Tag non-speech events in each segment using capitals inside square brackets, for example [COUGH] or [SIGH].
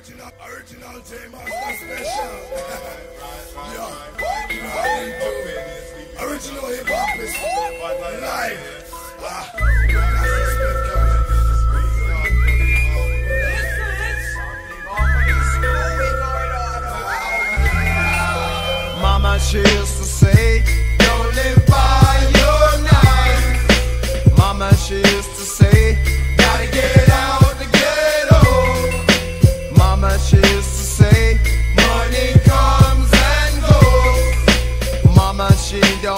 Original, original Master Special. [LAUGHS] yeah. Original hip hop is live. Ah. Mama, she used to say, Don't live by your knife. Mama, she used to say,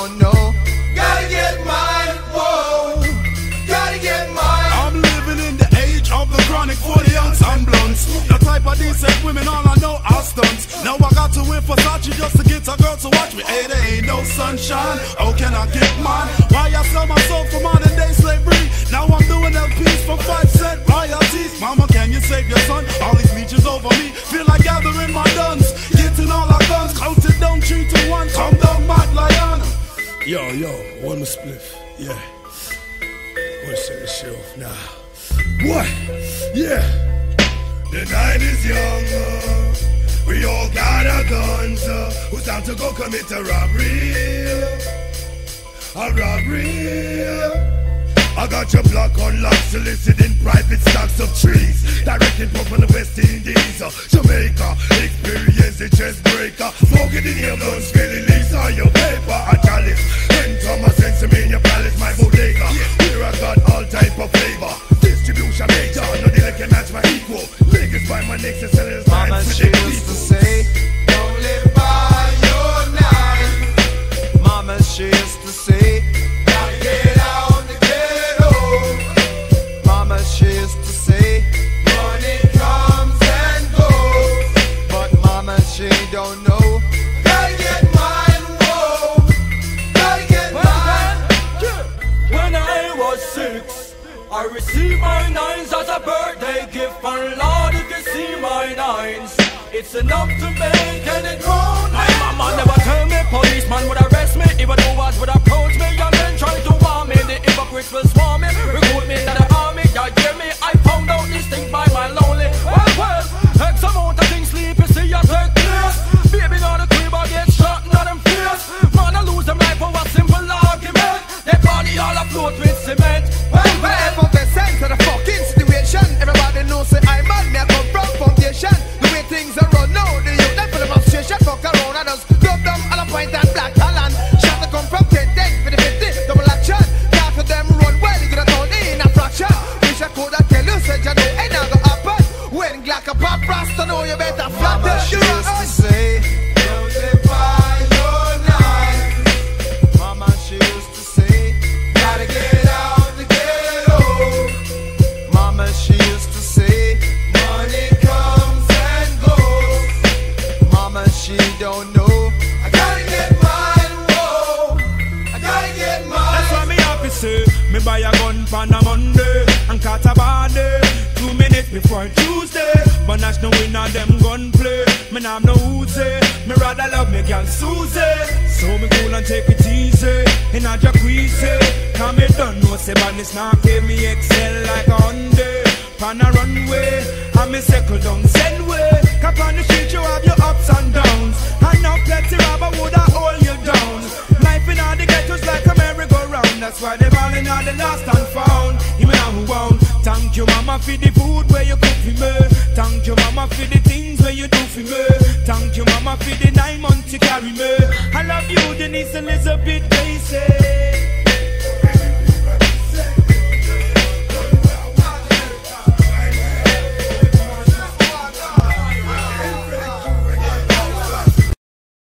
Gotta get mine, whoa. Gotta get mine. I'm living in the age of the chronic 40 ounce and blunts. The type of decent women, all I know are stunts. Now I got to Versace just to get a girl to watch me. Hey, there ain't no sunshine. How can I get mine? Why I sell my soul for modern day slavery? Now I'm doing LPs for five cent royalties. Mama, can you save your son? All these leeches over me. Yo, yo, one more spliff. Yeah. The shit off now. What? Yeah. The night is young. we all got our guns. Who's down to go commit a robbery? A robbery. I got your block on lock, soliciting private stocks of trees. Directing the West Indies, Jamaica. Experience a chest breaker. Smoking in your guns, feeling leaves on your paper. A chalice. Ten Thomas and some in your palace, my bodega. Here I got all type of flavor. Distribution major, no dealer can match my equal. Niggas buy my necks and sell it as Mama, she used to say, Don't live by your knife. Mama, she don't know. Gotta get mine, whoa. Gotta get mine. When I was six, I received my nines as a birthday gift. And Lord, if you see my nines, it's enough to make arrebenta say Me buy a gun on a Monday And cut a body Two minutes before Tuesday But national winner them gun play. Me nah no Uzi eh. Me rather love me girl Susie. So me cool and take it easy In a jacuzzi. Cause me done know say badness now give me excel like a Hyundai. Pan a runway And me circle down send way Cap on the street you mama for the food where you cook for me. Thank you mama for the things where you do for me. Thank you mama for the nine months you carry me. I love you Denise Elizabeth Casey